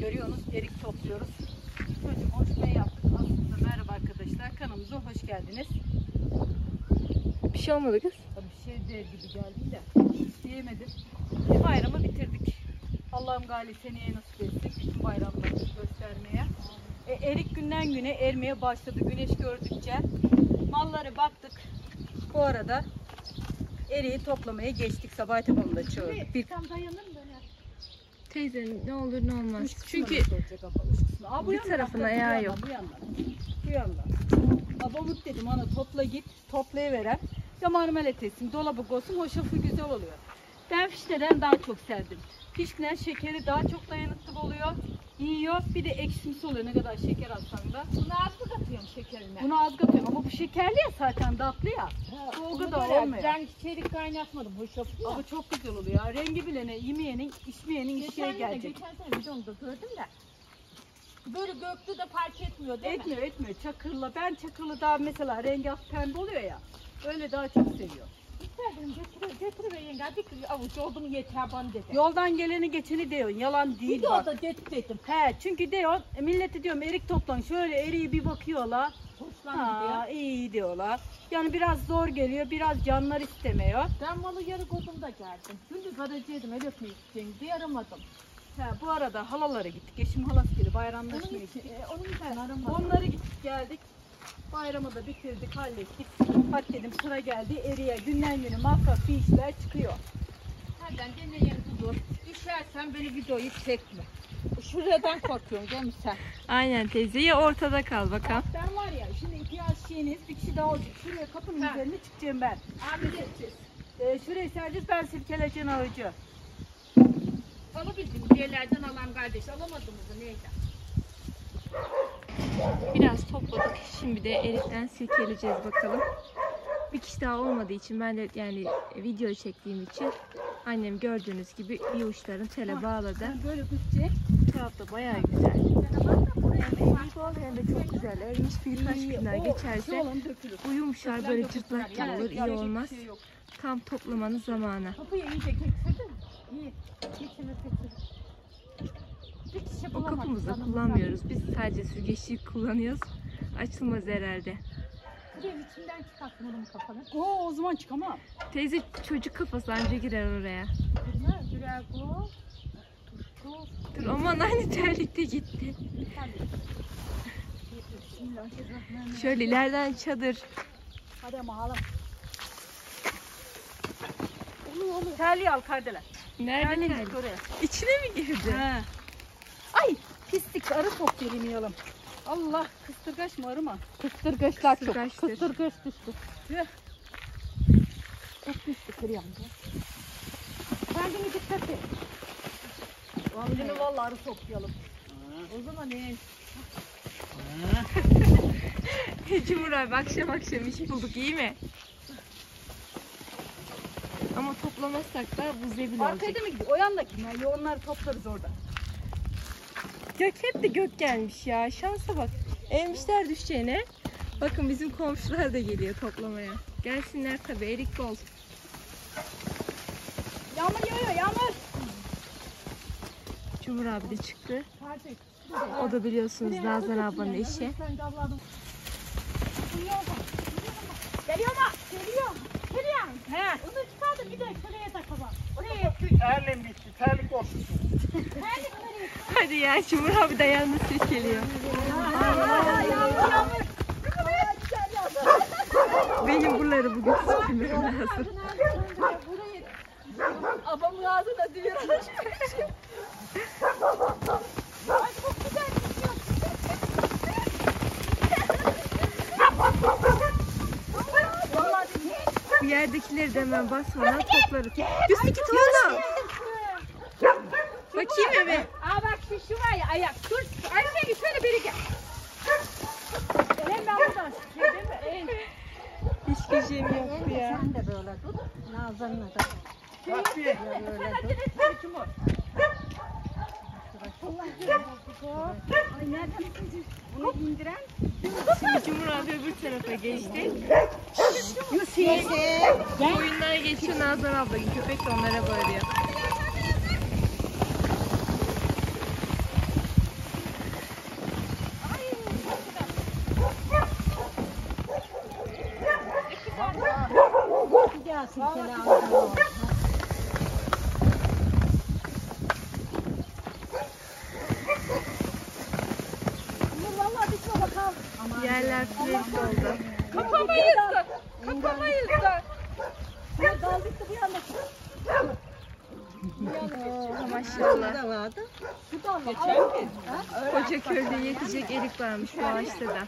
Görüyorsunuz erik topluyoruz. Çocuk hoş ne yaptık aslında. Merhaba arkadaşlar kanalımıza hoş geldiniz. Bir şey olmadı kız. Tabii şey der gibi geldi de diyemedim. E, bayramı bitirdik. Allah'ım gali seneye nasip etsin bütün bayramlarımızı göstermeye. E, erik günden güne ermeye başladı güneş gördükçe. Malları baktık. Bu arada eriği toplamaya geçtik. Sabah Tepe'ni de çağırdık. Bir Tam dayanır mı böyle? Teyze ne olur ne olmaz. Üç Çünkü? Aa, bu bir yandan, tarafına ayağı yok. Bu yandan. Bu yandan. Babamut dedim ana topla git. Toplayıveren. Ya marmelat etsin. Dolabı koysun. Hoşafı güzel oluyor. Ben fişneden daha çok sevdim. Fişnen şekeri daha çok dayanıklı oluyor. Yiyor. Bir de ekşimsi oluyor ne kadar şeker atsan da. Bunu az mı katıyorsun şekerine? Bunu az katıyorum ama bu şekerli ya zaten tatlı ya. Ha, bu o onu kadar böyle olmuyor. Ben çeyrek kaynatmadım. Hoş yapıyor. Ama çok güzel oluyor. ya. Rengi bilene, yemeyenin, içmeyenin işine geçen sene, gelecek. geçen sene videomda gördüm de. Böyle göklü de fark etmiyor değil mi? Etmiyor etmiyor. Çakırla. Ben çakırlı daha mesela rengi hafif pembe oluyor ya. Öyle daha çok götürür, götürür yenge. Bir avuç oldu mu yeter bana dedi. Yoldan geleni geçeni diyorsun. Yalan değil Bir de bak. orada dedim. He çünkü diyor e, milleti diyorum erik toplan şöyle eriği bir bakıyorlar. Hoşlandı Ha diye. iyi diyorlar. Yani biraz zor geliyor. Biraz canlar istemiyor. Ben malı yarı kodumda geldim. Şimdi garajıydım. El öpmeyi isteyeyim diye aramadım. He, bu arada halalara gittik. Eşim halası gibi Onun bayramlaşmaya için, gittik. e, onun için aramadım. Onları gittik geldik. Bayramı da bitirdik hallettik. Dedim sıra geldi eriye günden güne masraf bir işler çıkıyor. Nereden deneyen dur. Düşersen beni videoyu çekme. Şuradan korkuyorum değil mi sen? aynen teyze ya ortada kal bakalım. Ben var ya şimdi ihtiyaç şeyiniz bir kişi daha olacak. Şuraya kapının Ha. üzerine çıkacağım ben. Abi geçeceğiz. Ee, şurayı sereceğiz ben silkeleceğim avucu. Alabildim yerlerden alan kardeş alamadığımızı neydi? Biraz topladık. Şimdi de erikten silkeleyeceğiz bakalım. Bir kişi daha olmadığı için ben de yani video çektiğim için annem gördüğünüz gibi bir uçlarını tele bağladı. Böyle. Bu tarafta bayağı güzel. Hem erik ol hem de çok güzel. Erimiş birkaç günler geçerse Olan dökülür. bu yumuşar böyle cırtlak gibi olur. iyi olmaz. şey. Tam toplamanın zamanı. Kapıyı iyice geçirdin. İyi. Geçini geçir. Bir kişi O bulamadık. kapımızı yanımızda. kullanmıyoruz. Biz sadece süzgeçli kullanıyoruz. Açılmaz herhalde. Şuraya içinden çıkarttım onun kafanı. Oo o zaman çıkamam. Teyze çocuk kafası anca girer oraya. Bu. Dur, aman aynı terlikte gitti. Şöyle ileriden çadır. Hadi ama hala. Olur olur. Terliği al kardeler. Nerede Terliği oraya. İçine mi girdi? He. Pislik arı sok yemeyelim. Allah kıstırgaç mı arı mı? Kıstırgaçlar çok. Kıstırgaçtır. Kıstırgaç düştü. Tüh. Çok düştü kırıyamda. Kendini dikkat et. Vallahi vallahi arı soklayalım. O zaman ne? Cumhur abi akşam akşam iş bulduk iyi mi? Ama toplamazsak da bu zebil olacak. Arkaya mı gidiyor? O yandaki mi? Ya onları toplarız orada. Gök hep de gök gelmiş ya. Şansa bak. Evmişler düşeceğine. Bakın bizim komşular da geliyor toplamaya. Gelsinler tabii erik bol. Yağmur yağıyor yağmur. Cumhur abi de çıktı. O da biliyorsunuz Nazan ablanın eşi. Geliyor mu? Geliyor. Geliyor. He. Onu çıkardım bir de şuraya takalım. Terlim bitti, terlik olsun. Hadi ya Cumhur abi de yalnız ses geliyor. Benim buraları bugün süpürmem lazım. Abamın ağzına diyor. Ay çok güzel gidiyor. Bu yerdekileri de hemen basmadan toplarız. Git oğlum. Bakayım eve. Aa bak şu, şu var ya ayak. Dur. Anne şöyle biri gel. Hem ben buradan şey değil mi? Hiç gücüm yok ya. Sen de böyle tut. Nazan'la da. Bak bir. Böyle tut. Ay nereden Bunu indiren. Şimdi Cumhur abi öbür tarafa geçti. Yusuf. Oyunlara geçiyor Nazan abla. Köpek de onlara bağırıyor. Gelsin selam. Da.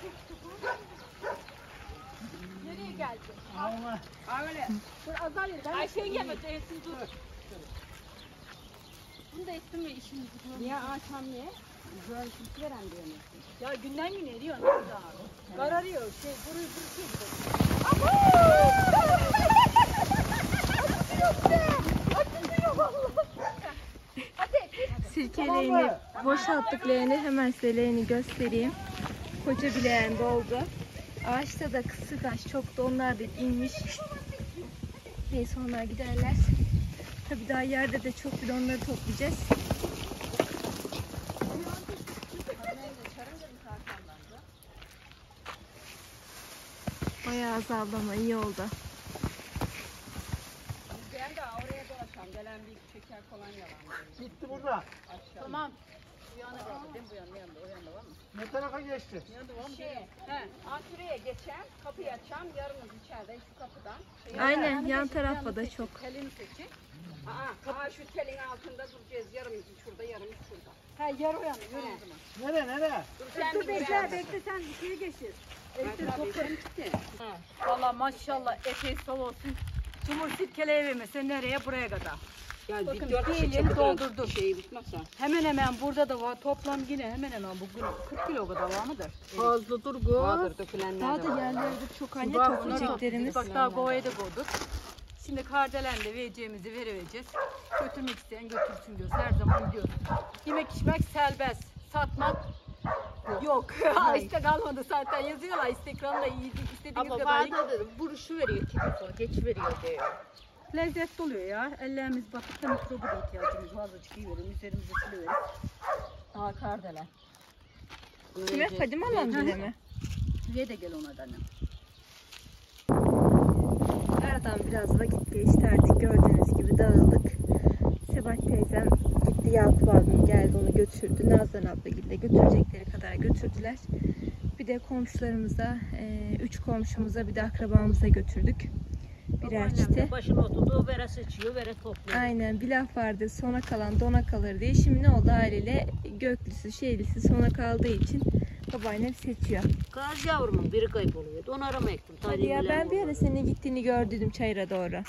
Nereye geldi? Allah. Öyle. Dur azal ben. Ayşe yeme. Siz dur. Bunu da ettim ve işimizi görüyorum. Niye açam niye? Böyle silki veren diyor? Ya günden güne eriyor ne kadar. Kararıyor. Şey kuruyor kuruyor. Sirkeleğini boşalttık leğeni. Hemen size leğeni göstereyim. Koca bir leğen doldu. Ağaçta da kısır taş çok da onlar da inmiş. Neyse onlar giderler. Tabii daha yerde de çok bir de onları toplayacağız. Bayağı azaldı ama iyi oldu. Ben de oraya dolaşam. Gelen bir şeker kolonya var. Gitti burada. Tamam. Yana kaldı mi? Bu yana, yanında. O yanda var mı? Ne tarafa geçti? Yanında var mı? Şey, he, Ankara'ya geçen kapıyı açam. Yarımız içeride şu kapıdan. Şey, Aynen yan tarafa da çok. Telini seçin. Aa, aa, şu telin altında duracağız. Yarımız şurada, yarımız şurada. Ha yer o yana. Yürü. Nere nere? Dur sen Dur bekle bekle sen bir şeye geçir. Toplarım gitti. Valla maşallah epey sol olsun. Cumhur sirkeleye vermese nereye buraya kadar. Ya Bakın, bir çabuk doldurduk. Şeyi bitmezse. Hemen hemen burada da var. Toplam yine hemen hemen bugün 40 kilo kadar var mıdır? Fazla dur kız. Vardır dökülenler Daha da yerlerde çok anne toplayacaklarımız. Bak daha kovaya da koyduk. Şimdi kardelenle vereceğimizi vereceğiz. Götürmek isteyen götürsün diyoruz. Her zaman diyoruz. Yemek içmek serbest. Satmak yok. işte kalmadı zaten yazıyorlar. Instagram'da iyi istediğiniz Ama kadar. bana dedim buruşu veriyor kilosu, geç veriyor diyor. Lezzetli oluyor ya. Ellerimiz bakıp da mikrobu da ihtiyacımız var. Azıcık. Üzerimize sulu verin. Aa kardelen. Kime? Fadime Hanım bile mi? Ye de gel ona da annem. Aradan biraz vakit geçti artık gördüğünüz gibi dağıldık. Sebat teyzem gitti Yakup abim geldi onu götürdü. Nazan abla de götürecekleri kadar götürdüler. Bir de komşularımıza, e, üç komşumuza bir de akrabamıza götürdük. Birer çite. Başına oturdu, vere seçiyor, vere topluyor. Aynen bir laf vardı sona kalan dona kalır diye. Şimdi ne oldu haliyle göklüsü şeylisi sona kaldığı için babaannem seçiyor. Kaz yavrumun biri kayboluyordu. Onu aramaya gittim. Hadi ya ben bir ara senin gittiğini gördüm çayıra doğru.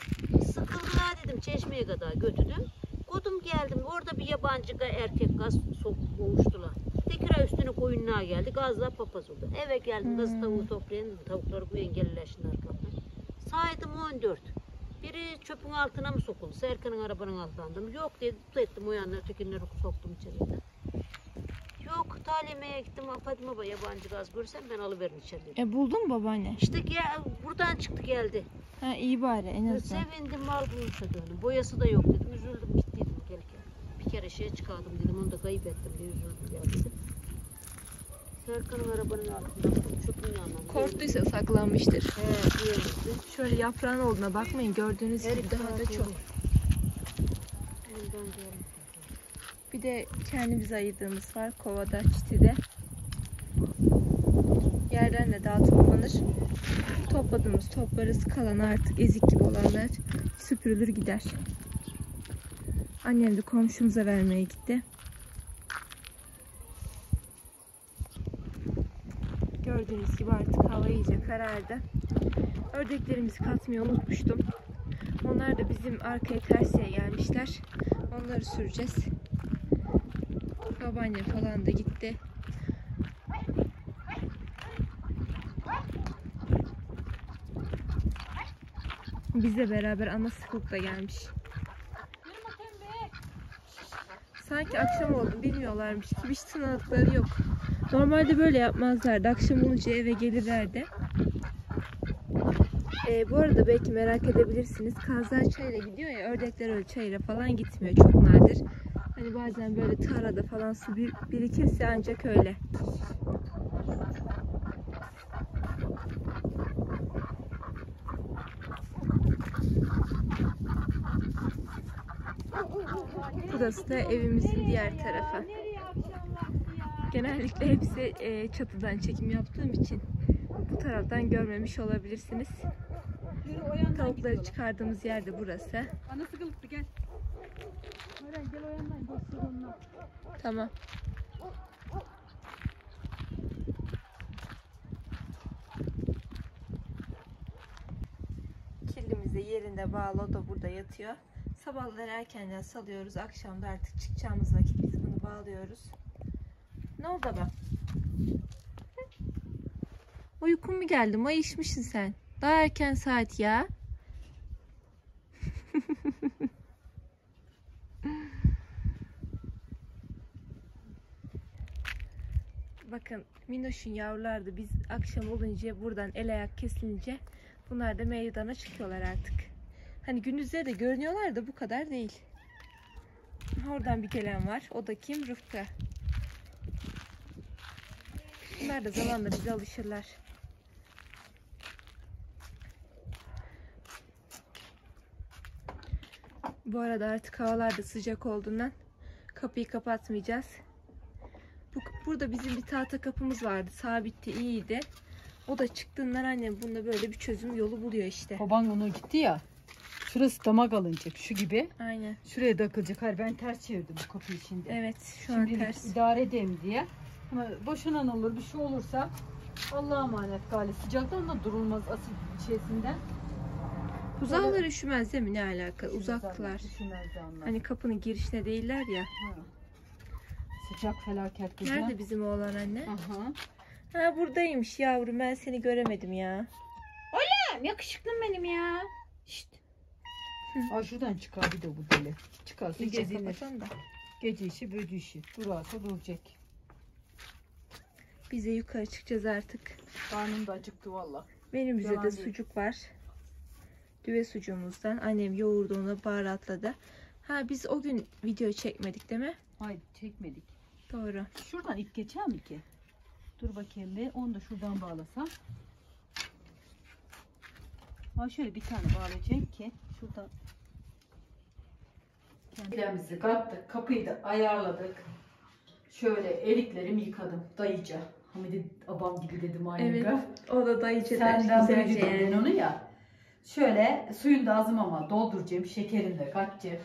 Sıkıldılar dedim çeşmeye kadar götürdüm. Kodum geldim orada bir yabancı erkek gaz sok boğuştular. Tekrar üstüne koyunluğa geldi. Gazlar papaz oldu. Eve geldim gaz Hmm. tavuğu toplayın dedim. Tavukları bu engellileşin arkamdan. Saydım 14. Biri çöpün altına mı sokuldu? Serkan'ın arabanın altından mı? Yok dedi. Tut ettim o yanına soktum içeriye. Yok talimeye gittim. Fatma baba yabancı gaz görsem ben alıverin içeri dedim. E buldun mu babaanne? İşte gel, buradan çıktı geldi. Ha iyi bari en azından. Sevindim mal bulmuşa döndüm. Boyası da yok dedim. Üzüldüm gittiydim gelirken. Bir kere şeye çıkardım dedim. Onu da kaybettim diye üzüldüm geldi. Serkan'ın arabanın altında çöpün yanına. Korktuysa saklanmıştır. He diyelim. Şöyle yaprağın olduğuna bakmayın gördüğünüz gibi daha da çok. Bir de kendimize ayırdığımız var kovada çitide. Yerden de daha toplanır. Topladığımız toplarız kalan artık ezik gibi olanlar süpürülür gider. Annem de komşumuza vermeye gitti. Gördüğünüz gibi artık hava iyice karardı. Ördeklerimizi katmayı unutmuştum. Onlar da bizim arkaya tersiye gelmişler. Onları süreceğiz. Babaanne falan da gitti. Bizle beraber ana sıklık da gelmiş. Sanki akşam oldu bilmiyorlarmış gibi hiç tanıdıkları yok. Normalde böyle yapmazlardı. Akşam olunca eve gelirlerdi. Ee, bu arada belki merak edebilirsiniz. Kazlar çayla gidiyor ya. Ördekler öyle çayla falan gitmiyor. Çok nadir. Hani bazen böyle tarada falan su bir, birikirse ancak öyle. Burası da evimizin diğer tarafı. Genellikle hepsi e, çatıdan çekim yaptığım için bu taraftan görmemiş olabilirsiniz. Tavukları çıkardığımız yer de burası. Ana sıkılıktı gel. Öğren gel o yandan göster onunla. Tamam. Kirlimiz de yerinde bağlı. O da burada yatıyor. Sabahları erkenden salıyoruz. Akşam da artık çıkacağımız vakit biz bunu bağlıyoruz. Ne oldu ama? Uykun mu geldi? Mayışmışsın sen. Daha erken saat ya. Bakın Minoş'un yavruları da biz akşam olunca buradan el ayak kesilince bunlar da meydana çıkıyorlar artık. Hani gündüzleri de görünüyorlar da bu kadar değil. Oradan bir gelen var. O da kim? Rıfkı. Bunlar da zamanla bize alışırlar. Bu arada artık havalar da sıcak olduğundan kapıyı kapatmayacağız. Bu, burada bizim bir tahta kapımız vardı. Sabitti, iyiydi. O da çıktığından annem bunda böyle bir çözüm yolu buluyor işte. Baban onu gitti ya. Şurası damak alınacak şu gibi. Aynen. Şuraya takılacak. Hayır ben ters çevirdim bu kapıyı şimdi. Evet şu an Şimdilik ters. idare edeyim diye. Boşanan olur bir şey olursa Allah'a emanet gali. Sıcaktan da durulmaz asit şeysinden. Uzaklar üşümez değil mi? Ne alaka? Üşümez Uzaklar. üşümez. Hani kapının girişine değiller ya. Ha. Sıcak felaket güzel. Nerede bizim oğlan anne? Aha. Ha buradaymış yavrum ben seni göremedim ya. Yakışıklım benim ya. Şşt. Aa şuradan çıkar bir de bu deli. Çıkarsa gezinir. Gece işi böcü işi. Durarsa duracak. Biz de yukarı çıkacağız artık. Karnım da acıktı valla. Menümüzde Yalan de değil. sucuk var. Düve sucuğumuzdan. Annem yoğurdu onu baharatladı. Ha biz o gün video çekmedik değil mi? Hayır çekmedik. Doğru. Şuradan ip geçer mi ki? Dur bakayım bir. Onu da şuradan bağlasam. Ha şöyle bir tane bağlayacağım ki şuradan Kendimizi kattık. Kapıyı da ayarladık. Şöyle eriklerimi yıkadım. Dayıca. Hamidi abam gibi dedim aynı Evet. O da dayıcı Senden güzelce büyüdüm ben yani. onu ya. Şöyle suyunu da azım ama dolduracağım. Şekerini de katacağım.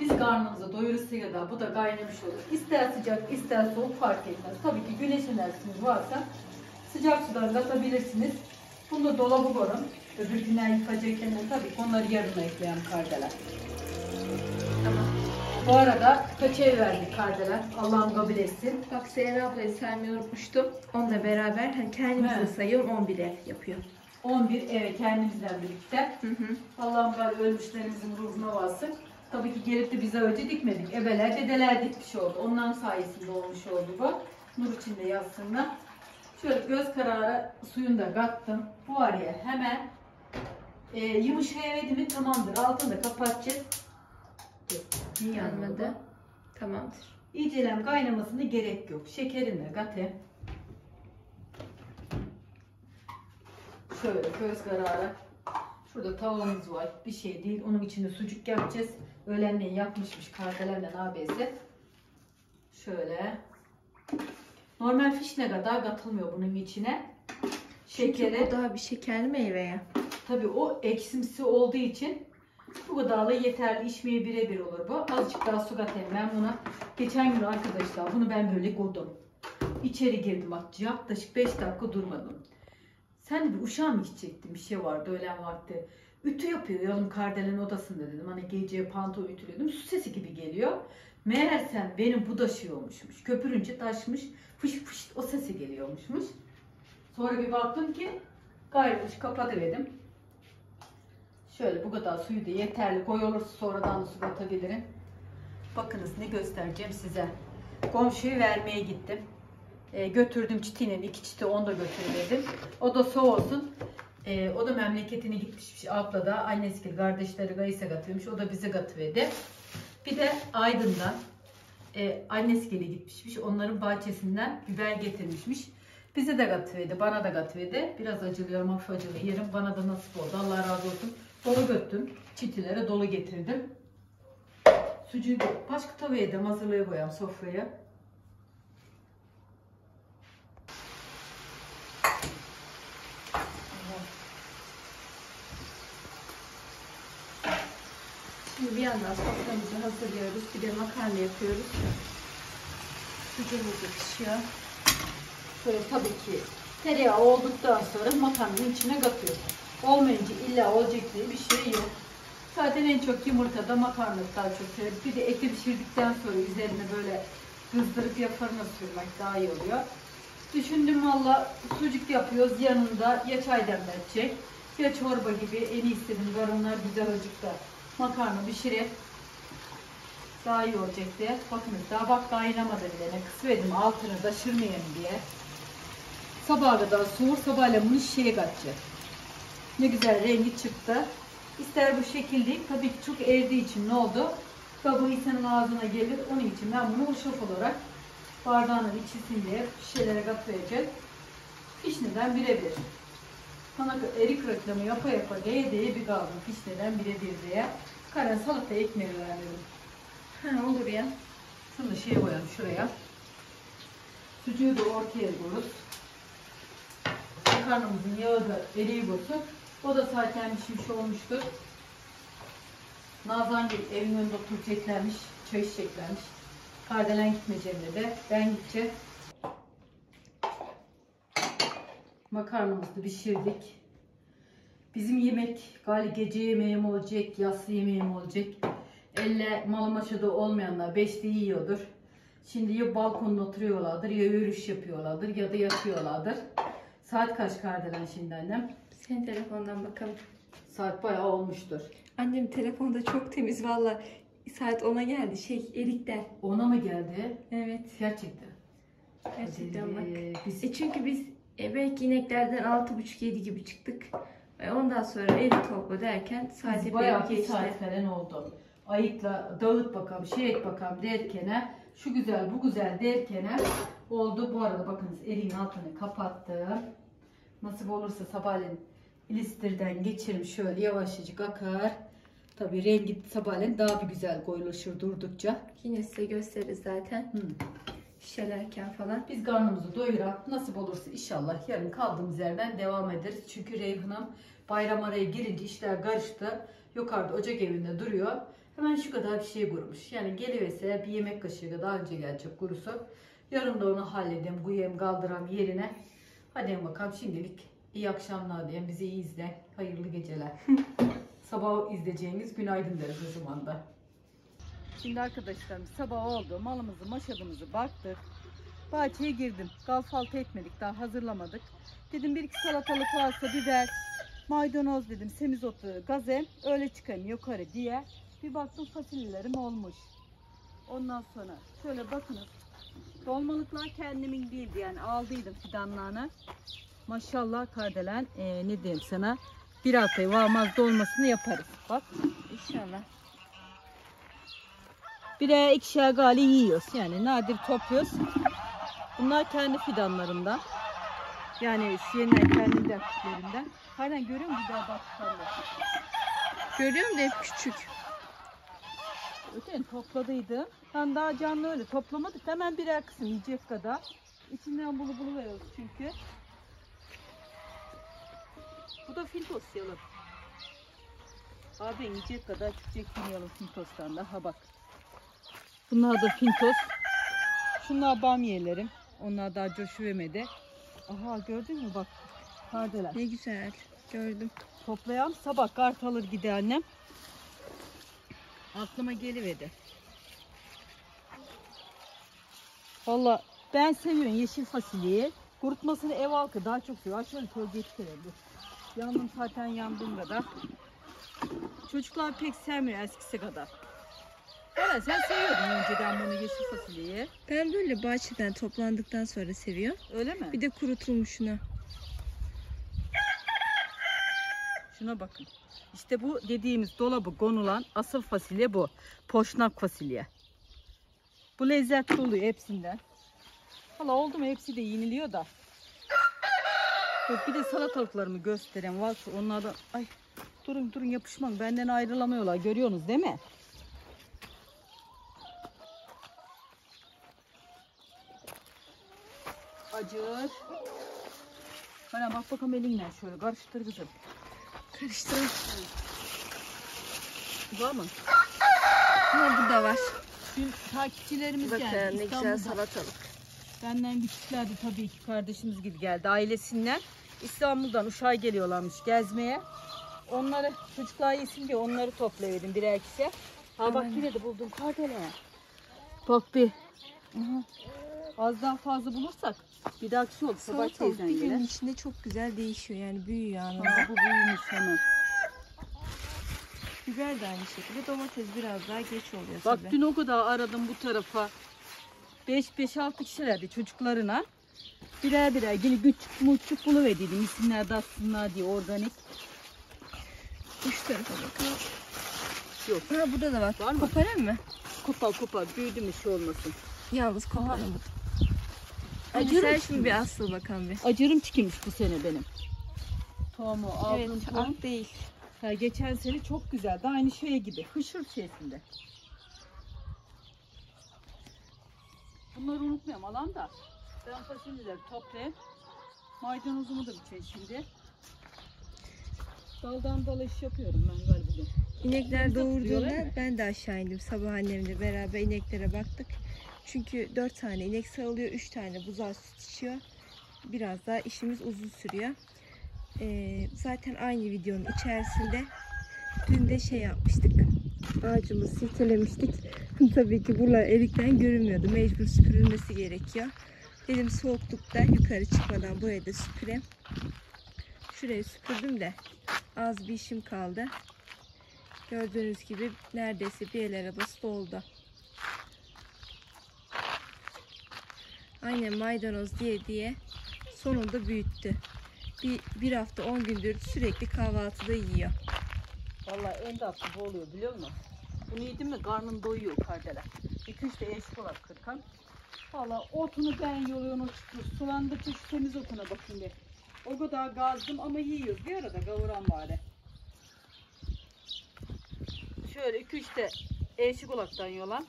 Biz karnımızı doyurusuyla da bu da kaynamış olur. İster sıcak ister soğuk fark etmez. Tabii ki güneş enerjiniz varsa sıcak sudan katabilirsiniz. Bunu da dolabı koyun. Öbür günler yıkacakken de tabii ki onları yarına ekleyen kardeler. Bu arada kaç ev verdik kardeler? Allah'ım kabul etsin. Bak Seyhan ablayı saymayı unutmuştum. Onunla beraber hani kendimizi He. sayıyorum 11 ev yapıyor. 11 eve kendimizle birlikte. Hı hı. Allah'ım bari ölmüşlerimizin ruhuna varsın. Tabii ki gelip de bize önce dikmedik. Ebeler, dedeler dikmiş oldu. Onların sayesinde olmuş oldu bu. Nur içinde yazsınlar. Şöyle göz kararı suyunu da kattım. Bu var ya hemen e, yumuşayıverdi mi tamamdır. Altını da kapatacağız. Dünya Anladı. oldu. Tamamdır. İyicelem kaynamasına gerek yok. Şekerini de katayım. Şöyle göz kararı. Şurada tavuğumuz var. Bir şey değil. Onun içinde sucuk yapacağız. Öğlenleyin yapmışmış kardelerle abisi. Şöyle. Normal fişne kadar katılmıyor bunun içine. Şekeri. Bu daha bir şekerli meyve ya. Tabii o eksimsi olduğu için bu gıdalı yeterli içmeye birebir olur bu. Azıcık daha su katayım ben buna. Geçen gün arkadaşlar bunu ben böyle koydum. İçeri girdim bak yaklaşık 5 dakika durmadım. Sen de bir uşağa mı gidecektin bir şey vardı öğlen vakti. Ütü yapıyor yalım Kardel'in odasında dedim. Hani gece panto ütülüyordum. Su sesi gibi geliyor. Meğersem benim bu taşıyormuşmuş. Köpürünce taşmış. Fış fış o sesi geliyormuşmuş. Sonra bir baktım ki gayrıymış kapatıverdim. Şöyle bu kadar suyu da yeterli. Koy olursa sonradan da su katabilirim. Bakınız ne göstereceğim size. Komşuyu vermeye gittim. E, götürdüm çitinin iki çiti onu da götürmedim. O da soğusun. E, o da memleketine gitmiş abla da annesi gibi kardeşleri Gayse katıyormuş. O da bize katıverdi. Bir de Aydın'dan e, annesi gibi gitmişmiş. Onların bahçesinden biber getirmişmiş. Bize de katıverdi, bana da katıverdi. Biraz acılıyorum, hafif acılı yerim. Bana da nasip oldu. Allah razı olsun. Dolu göttüm. Çitilere dolu getirdim. Sucuğu başka tavaya da hazırlaya koyalım sofraya. Şimdi bir yandan soframızı hazırlıyoruz. Bir de makarna yapıyoruz. Sucuğumuz pişiyor. Böyle tabii ki tereyağı olduktan sonra makarnanın içine katıyoruz. Olmayınca illa olacak diye bir şey yok. Zaten en çok yumurtada makarna daha çok seviyorum. Bir de eti pişirdikten sonra üzerine böyle kızdırıp ya fırına sürmek daha iyi oluyor. Düşündüm valla sucuk yapıyoruz yanında ya çay demletecek ya çorba gibi en iyisi dedim garınlar güzel acıkta makarna pişirip daha iyi olacak diye. Bakınız daha bak kaynamadı bile. Ne kısmedim altını taşırmayayım diye. Sabaha kadar soğur sabahla bunu şişeye katacak. Ne güzel rengi çıktı. İster bu şekilde tabii ki çok erdiği için ne oldu? Kabuğu insanın ağzına gelir. Onun için ben bunu uşaf olarak bardağına içilsin diye şişelere katlayacak. Fişneden birebir. Sana erik reklamı yapa yapa diye diye bir kaldım fişneden birebir diye. Karen salata ekmeği verdim. Ha, olur ya. Şunu da şeye koyalım şuraya. Sucuğu da ortaya koyuyoruz. Makarnamızın yağı da eriği olsun. O da zaten pişmiş olmuştur. Nazan gibi evin önünde oturup çeklenmiş, çay çeklenmiş. Kardelen gitmeyeceğim de ben gideceğim. Makarnamızı pişirdik. Bizim yemek gali gece yemeğim olacak, yassı yemeğim olacak. Elle malı maşada olmayanlar beşte yiyordur. Şimdi ya balkonda oturuyorlardır ya yürüyüş yapıyorlardır ya da yatıyorlardır. Saat kaç kardelen şimdi annem? Senin telefondan bakalım. Saat bayağı olmuştur. Annem telefonda çok temiz valla. Saat 10'a geldi. Şey Erik'ten. Ona mı geldi? Evet. Gerçekten. Gerçekten bak. Ee, Biz E çünkü biz e, belki ineklerden 6.30-7 gibi çıktık. E ondan sonra erik topla derken saat bayağı bir saat falan oldu. Ayıkla dağıt bakalım, şey et bakalım derkene, şu güzel bu güzel derkene oldu. Bu arada bakınız eriğin altını kapattım. Nasip olursa sabahleyin ilistirden geçirim şöyle yavaşçık akar. Tabii rengi sabahleyin daha bir güzel koyulaşır durdukça. Yine size gösteririz zaten. Hı. Şişelerken falan. Biz karnımızı doyurak nasip olursa inşallah yarın kaldığımız yerden devam ederiz. Çünkü Reyhan'ım bayram araya girince işler karıştı. Yukarıda ocak evinde duruyor. Hemen şu kadar bir şey kurmuş. Yani geliverse bir yemek kaşığı daha önce gelecek kurusu. Yarın da onu halledeyim, koyayım, kaldıram yerine. Hadi bakalım şimdilik iyi akşamlar diyeyim. Bizi iyi izle. Hayırlı geceler. Sabah izleyeceğiniz günaydın deriz o zaman da. Şimdi arkadaşlar sabah oldu. Malımızı, maşadımızı baktık. Bahçeye girdim. Kahvaltı etmedik daha hazırlamadık. Dedim bir iki salatalık varsa biber, maydanoz dedim, semizotu, gazem öyle çıkayım yukarı diye. Bir baktım fasulyelerim olmuş. Ondan sonra şöyle bakınız. Dolmalıklar kendimin değildi yani aldıydım fidanlarını. Maşallah kardelen eee, ne diyeyim sana bir haftaya varmaz dolmasını yaparız. Bak İnşallah. Bire ikişer gali yiyoruz. Yani nadir topluyoruz. Bunlar kendi fidanlarımdan. Yani şu yeniden kendi dertlerinden. Aynen görüyor musun bir daha baktıklarını? Görüyorum da hep küçük. Öten topladıydım. Ben daha canlı öyle toplamadık. Hemen birer kısım yiyecek kadar. İçinden bulu bulu veriyoruz çünkü. Bu da filtos yalı. Abi yiyecek kadar çıkacak bilmiyorum fintostan da. Ha bak. Bunlar da fintos. Şunlar bamyelerim. Onlar daha coşuvermedi. Aha gördün mü bak. Kardeler. Ne güzel. Gördüm. Toplayalım sabah kart alır gider annem. Aklıma geliverdi. Valla ben seviyorum yeşil fasulyeyi. Kurutmasını ev halkı daha çok seviyor. Şöyle kölge etkilendi. Yandım zaten yandım kadar. Çocuklar pek sevmiyor eskisi kadar. Valla sen seviyordun önceden bunu yeşil fasulyeyi. Ben böyle bahçeden toplandıktan sonra seviyorum. Öyle mi? Bir de kurutulmuşunu. Şuna bakın. İşte bu dediğimiz dolabı konulan asıl fasulye bu. Poşnak fasulye. Bu lezzetli oluyor hepsinden. Valla oldu mu hepsi de yeniliyor da. Dur, bir de salatalıklarımı göstereyim. Var şu onlardan. Ay durun durun yapışmam. Benden ayrılamıyorlar. Görüyorsunuz değil mi? Acır. Bana bak bakalım elinle şöyle karıştır kızım. Karıştır. Var mı? Ne burada var? Dün takipçilerimiz Bakın, geldi. Bakın ne güzel salatalık. Benden küçüklerdi tabii ki kardeşimiz gibi geldi. Ailesinden İstanbul'dan uşağa geliyorlarmış gezmeye. Onları çocuklar yesin diye onları toplayabildim birer kişi. Ha bak yine de buldum kardele. Bak bir. Aha. Az daha fazla bulursak bir dahaki şey olur. Sabah Salatalık teyzen bir günün gelir. içinde çok güzel değişiyor yani büyüyor anında. bu büyümüş hemen. Biber de aynı şekilde. Domates biraz daha geç oluyor Bak tabii. dün o kadar aradım bu tarafa. 5-5-6 kişilerdi çocuklarına. Birer birer yine küçük muçuk buluverdiydim. İsimler de atsınlar diye organik. Üç tarafa bakalım. Yok. Ha burada da var. Var mı? Koparayım mı? Kopar kopar büyüdü mü şey olmasın. Yalnız koparamadım. Hadi Acır sen şimdi bir asıl bakalım bir. Acırım çıkmış bu sene benim. Tohumu aldım. Evet, tohum. değil. Ha, geçen sene çok güzeldi. Aynı şeye gibi. Hışır şeysinde. Bunları unutmayalım alan da. Ben fasulyeleri toplayayım. Maydanozumu da biçeyim şimdi. Daldan dala iş yapıyorum ben galiba. İnekler doğurduğunda ben de aşağı indim. Sabah annemle beraber ineklere baktık. Çünkü dört tane inek sağılıyor. Üç tane buzağı süt içiyor. Biraz daha işimiz uzun sürüyor. Ee, zaten aynı videonun içerisinde dün de şey yapmıştık. Ağacımızı silkelemiştik. Tabii ki buralar erikten görünmüyordu. Mecbur süpürülmesi gerekiyor. Dedim soğuklukta yukarı çıkmadan buraya da süpüreyim. Şurayı süpürdüm de az bir işim kaldı. Gördüğünüz gibi neredeyse bir el arabası doldu. Aynen maydanoz diye diye sonunda büyüttü. Bir, bir hafta 10 gündür sürekli kahvaltıda yiyor. Vallahi en tatlı bu oluyor biliyor musun? Bunu yedim mi karnım doyuyor kardeler. İki üç de eşik olarak kırkan. Vallahi otunu ben yoluyorum çıkıyor. Sulandıkça şu temiz otuna bakın bir. O kadar gazdım ama yiyoruz. Bir arada kavuran bari. Şöyle iki üç de eşik olaktan yolan.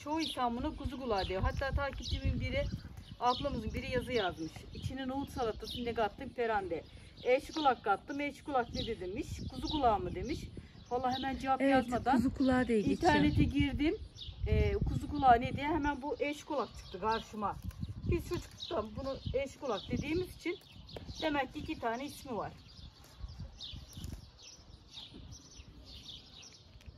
Çoğu insan buna kuzu kulağı diyor. Hatta takipçimin biri ablamızın biri yazı yazmış. İçine nohut salatası ne kattın perande. Eşik kulak kattım. Eşik kulak ne demiş? Kuzu kulağı mı demiş. Vallahi hemen cevap Evet yazmadan kuzu kulağı diye geçiyor. internete girdim. Ee, kuzu kulağı ne diye hemen bu eş kulak çıktı karşıma. Biz çocukluktan bunu eş kulak dediğimiz için demek ki iki tane ismi var.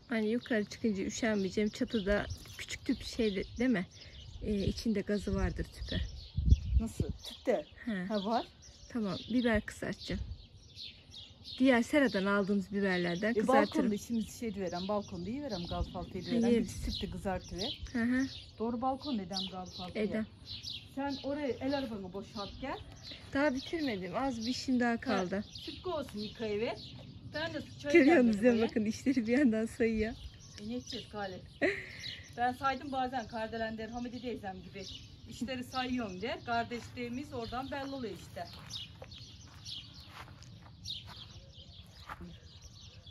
Hani yukarı çıkınca üşenmeyeceğim. Çatıda küçük tüp şey de- değil mi? Ee, içinde gazı vardır tüpe. Nasıl? Tüpte. He, Ha var. Tamam biber kızartacağım. Diğer seradan aldığımız biberlerden E, kızartırım. balkonda işimiz şey veren balkonda iyi verem galfaltayı Ha, veren. Bir tüpte kızartıver. Hı hı, Doğru balkon edem galfaltayı. Edem. Sen oraya el arabanı boşalt gel. Daha bitirmedim. Az bir işim daha kaldı. Süt olsun yıkayıver. Ben de çay Görüyorsunuz ya bakın işleri bir yandan sayıyor. E ne edeceğiz Galip? ben saydım bazen Kardelender Hamidi teyzem gibi. İşleri sayıyorum diye. Kardeşliğimiz oradan belli oluyor işte.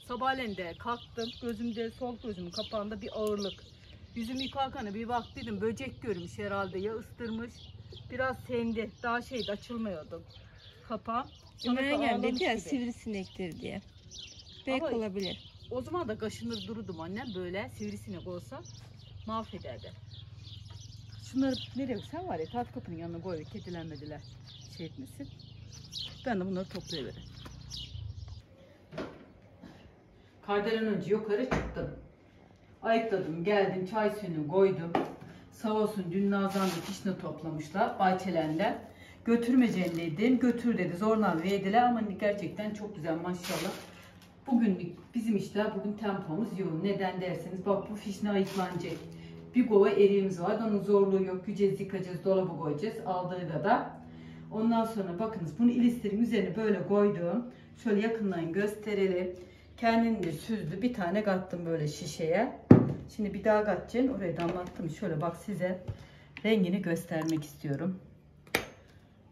Sabahleyin de kalktım. Gözümde sol gözümün kapağında bir ağırlık. Yüzümü yıkarken bir bak dedim böcek görmüş herhalde ya ıstırmış. Biraz sendi. Daha şeydi açılmıyordu. Kapağım. Sonra da Meryem dedi ağlamış ya gibi. sivrisinektir diye. Belki Ama- olabilir. O zaman da kaşınır dururdum annem böyle sivrisinek olsa mahvederdi. Şunları nereye sen var ya tat kapının yanına koy kedilenmediler şey etmesin. Ben de bunları toplayıveririm. Kardelen önce yukarı çıktım. Ayıkladım geldim çay suyunu koydum. Sağ olsun dün Nazan da kişne toplamışlar bahçelenden. Götürmeyeceğim dedim. Götür dedi. Zorla verdiler ama gerçekten çok güzel maşallah. Bugün bizim işler bugün tempomuz yoğun. Neden derseniz bak bu fişne ayıklanacak. Bir kova eriğimiz var. Onun zorluğu yok. Gücez yıkacağız, dolaba koyacağız. Aldığı kadar. Ondan sonra bakınız bunu ilistirin üzerine böyle koydum. Şöyle yakından gösterelim. Kendini süzdü. Bir tane kattım böyle şişeye. Şimdi bir daha katacağım. Oraya damlattım. Şöyle bak size rengini göstermek istiyorum.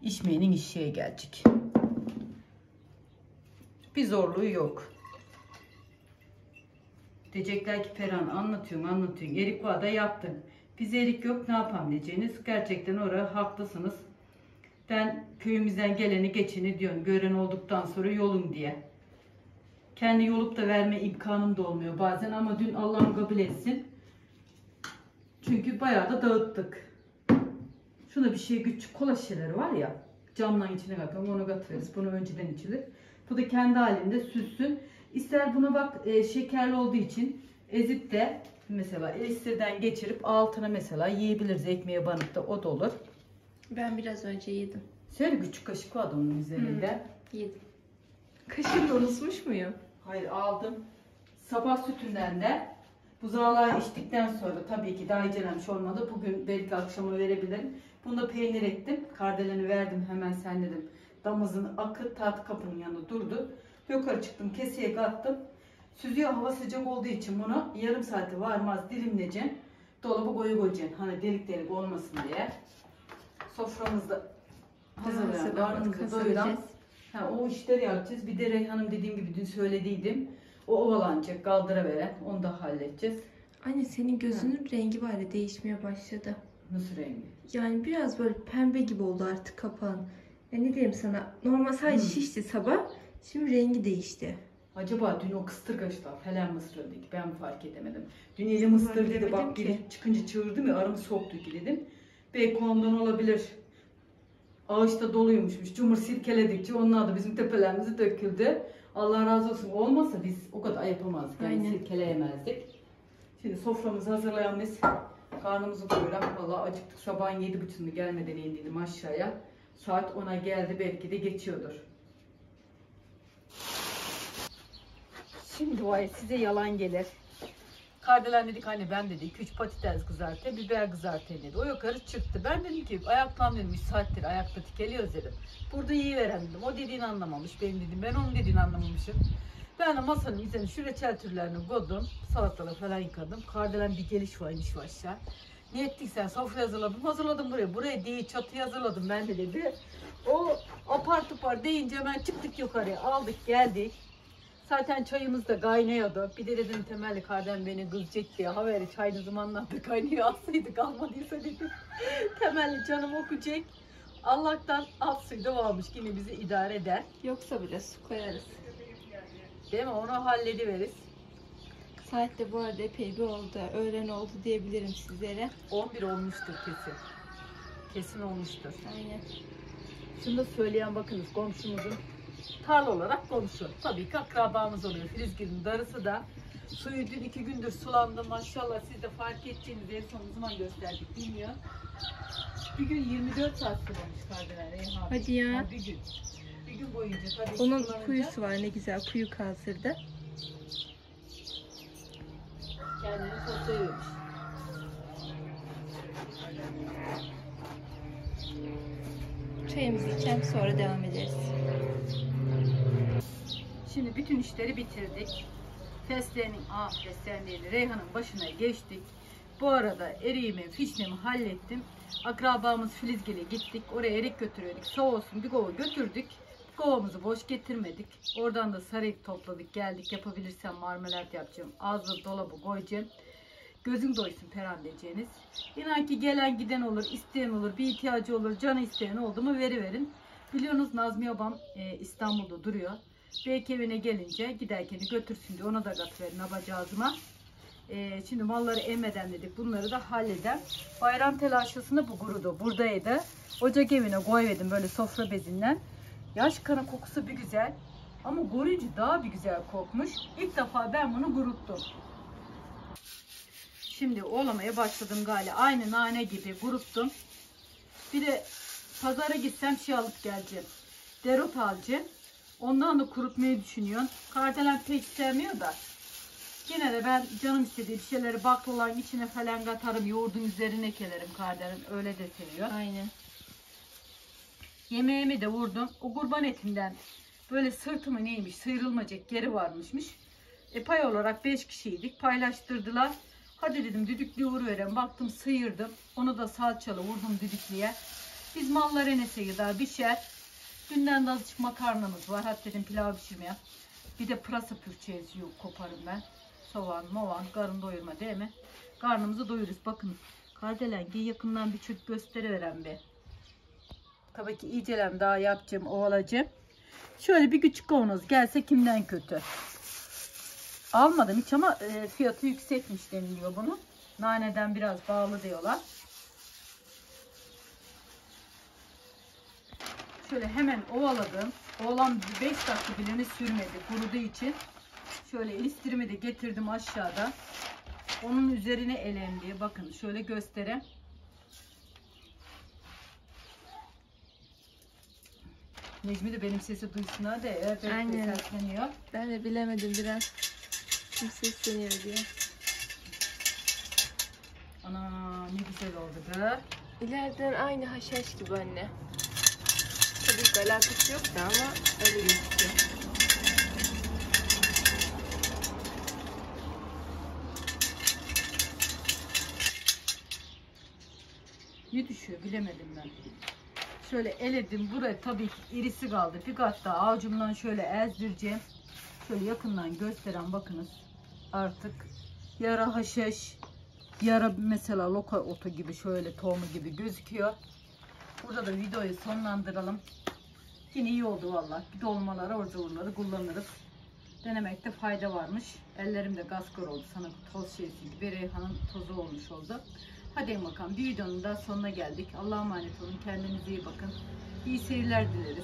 İçmeyenin işe gelecek. Bir zorluğu yok. Diyecekler ki Ferhan anlatıyorsun anlatıyorsun. Erik var da yaptın. Bize erik yok ne yapalım diyeceğiniz. Gerçekten orada haklısınız. Ben köyümüzden geleni geçeni diyorum. Gören olduktan sonra yolun diye. Kendi yolup da verme imkanım da olmuyor bazen ama dün Allah'ım kabul etsin. Çünkü bayağı da dağıttık. Şuna bir şey küçük kola şişeleri var ya. Camdan içine katalım onu katırırız. Bunu önceden içilir. Bu da kendi halinde süssün. İster buna bak e, şekerli olduğu için ezip de mesela esirden geçirip altına mesela yiyebiliriz. Ekmeğe banıp da o da olur. Ben biraz önce yedim. Şöyle küçük kaşık vardı onun üzerinde. Yedim. Kaşığını unutmuş muyum? Hayır aldım. Sabah sütünden de buzağlığa içtikten sonra tabii ki daha incelemiş olmadı. Bugün belki akşama verebilirim. Bunu da peynir ettim. Kardeleni verdim hemen sen dedim. Damızın akı tat kapının yanında durdu. Yukarı çıktım keseye kattım. Süzüyor hava sıcak olduğu için bunu yarım saate varmaz dilimleyeceğim. Dolaba koyu koyacaksın. Hani delik delik olmasın diye. Soframızda hazırlayan, hazırlamadık, karnımızı. Ha, o işleri yapacağız. Bir de Reyhan'ım dediğim gibi dün söylediydim. O ovalanacak, kaldıra veren. Onu da halledeceğiz. Anne senin gözünün rengi bari değişmeye başladı. Nasıl rengi? Yani biraz böyle pembe gibi oldu artık kapağın. Ya ne diyeyim sana? Normal sadece Hmm. şişti sabah. Şimdi rengi değişti. Acaba dün o kıstırgaçlar falan mı ısırıldı ki ben fark edemedim. Dün elim ısırdı dedi bak biri çıkınca çığırdım ya arımı soktu ki dedim. Belki ondan olabilir. Ağaçta doluymuşmuş. Cumhur silkeledikçe onlar da bizim tepelerimize döküldü. Allah razı olsun. Olmasa biz o kadar yapamazdık. Yani Aynen. silkeleyemezdik. Şimdi soframızı hazırlayan biz karnımızı doyuran valla acıktık. Sabahın yedi buçuğunda gelmeden indim aşağıya. Saat 10'a geldi belki de geçiyordur. Şimdi vay size yalan gelir. Kardelen dedik hani ben dedi 2-3 patates kızartı, biber kızartayım dedi. O yukarı çıktı. Ben dedim ki ayaktan dedim 3 saattir ayakta tikeliyoruz dedim. Burada iyi veren dedim. O dediğini anlamamış benim dedim. Ben onun dediğini anlamamışım. Ben de masanın üzerine şu reçel türlerini koydum. Salatalığı falan yıkadım. Kardelen bir geliş var iniş var aşağı. Ne ettik sen? Sofra hazırladım. Hazırladım buraya. Buraya değil çatıyı hazırladım ben de dedi. O apar topar deyince hemen çıktık yukarıya. Aldık geldik. Zaten çayımız da kaynıyordu. Bir de dedim temelli kardeşim beni kızacak diye. Haveri çayını zamanlarda kaynıyor. Alsaydı kalmadıysa dedim. temelli canım okuyacak. Allah'tan alt suyu varmış. Yine bizi idare eder. Yoksa bile su koyarız. Değil mi? Onu hallediveriz. Saat de bu arada epey bir oldu. Öğlen oldu diyebilirim sizlere. 11 olmuştur kesin. Kesin olmuştur. Aynen. Şunu da söyleyen bakınız komşumuzun tarla olarak komşu. Tabii ki akrabamız oluyor. Filizgil'in darısı da suyu dün iki gündür sulandı. Maşallah siz de fark edeceğiniz en son zaman gösterdik bilmiyor. Bir gün 24 saat sulamış Kardelen Reyhan. Hadi ya. Ha, bir gün. Bir gün boyunca tabii Onun sulanınca kuyusu var ne güzel kuyu kazdırdı. kendini toplayıyormuş. Çayımızı içelim sonra devam ederiz. Şimdi bütün işleri bitirdik. Fesleğenin, ah fesleğen değil, Reyhan'ın başına geçtik. Bu arada eriğimi, fişnemi hallettim. Akrabamız Filizgil'e gittik. Oraya erik götürüyorduk. Sağ olsun bir kova götürdük. Kovamızı boş getirmedik. Oradan da sarı topladık. Geldik yapabilirsem marmelat yapacağım. Ağzı dolabı koyacağım. Gözüm doysun Perihan diyeceğiniz. İnan ki gelen giden olur, isteyen olur, bir ihtiyacı olur, canı isteyen oldu mu veriverin. Biliyorsunuz Nazmi babam e, İstanbul'da duruyor. Belki evine gelince giderken de götürsün diye ona da katıverin abacağızıma. Ee, şimdi malları emmeden dedik bunları da halleder. Bayram telaşısında bu kurudu. Buradaydı. Ocak evine koyverdim böyle sofra bezinden. Yaş kana kokusu bir güzel. Ama koruyucu daha bir güzel kokmuş. İlk defa ben bunu kuruttum. Şimdi olamaya başladım galiba. Aynı nane gibi kuruttum. Bir de pazara gitsem şey alıp geleceğim. Derot alacağım. Ondan da kurutmayı düşünüyorum. Kardelen pek sevmiyor da. Yine de ben canım istediği bir şeyleri baklaların içine falan katarım. Yoğurdun üzerine kelerim kardelen. Öyle de seviyor. Aynen. Yemeğimi de vurdum. O kurban etinden böyle sırtımı neymiş sıyrılmayacak geri varmışmış. E pay olarak 5 kişiydik. Paylaştırdılar. Hadi dedim düdüklüye vuruverem. Baktım sıyırdım. Onu da salçalı vurdum düdüklüye. Biz malları ne sıyırdılar pişer. Dünden de azıcık makarnamız var. Hadi dedim pilav pişirmeye. Bir de pırasa pürçeğiz yok koparım ben. Soğan, moğan, karın doyurma değil mi? Karnımızı doyururuz. Bakın Kardelen gel yakından bir çöp gösteriveren bir. Tabii ki iyicelen daha yapacağım, ovalacağım. Şöyle bir küçük kavanoz gelse kimden kötü. Almadım hiç ama e, fiyatı yüksekmiş deniliyor bunu. Naneden biraz bağlı diyorlar. Şöyle hemen ovaladım. Oğlan 5 dakika bile sürmedi kuruduğu için. Şöyle istirimi de getirdim aşağıda. Onun üzerine elendi. Bakın şöyle göstereyim. Necmi de benim sesi duysun hadi. Evet, evet Aynen. sesleniyor. Ben de bilemedim biraz. Kim sesleniyor diye. Ana ne güzel oldu be. İleriden aynı haşhaş gibi anne. Tabii ki alakası yok da ama öyle gözüküyor. Ne düşüyor bilemedim ben. Şöyle eledim. Buraya tabii ki irisi kaldı. Bir kat daha avucumdan şöyle ezdireceğim. Şöyle yakından gösteren bakınız. Artık yara haşhaş, yara mesela loka otu gibi şöyle tohumu gibi gözüküyor. Burada da videoyu sonlandıralım. Yine iyi oldu valla. Bir dolmaları, orcaları kullanırız. Denemekte fayda varmış. Ellerimde gaskor oldu. Sana toz şeysi gibi reyhanın tozu olmuş oldu. Hadi bakalım bir videonun da sonuna geldik. Allah'a emanet olun. Kendinize iyi bakın. İyi seyirler dileriz.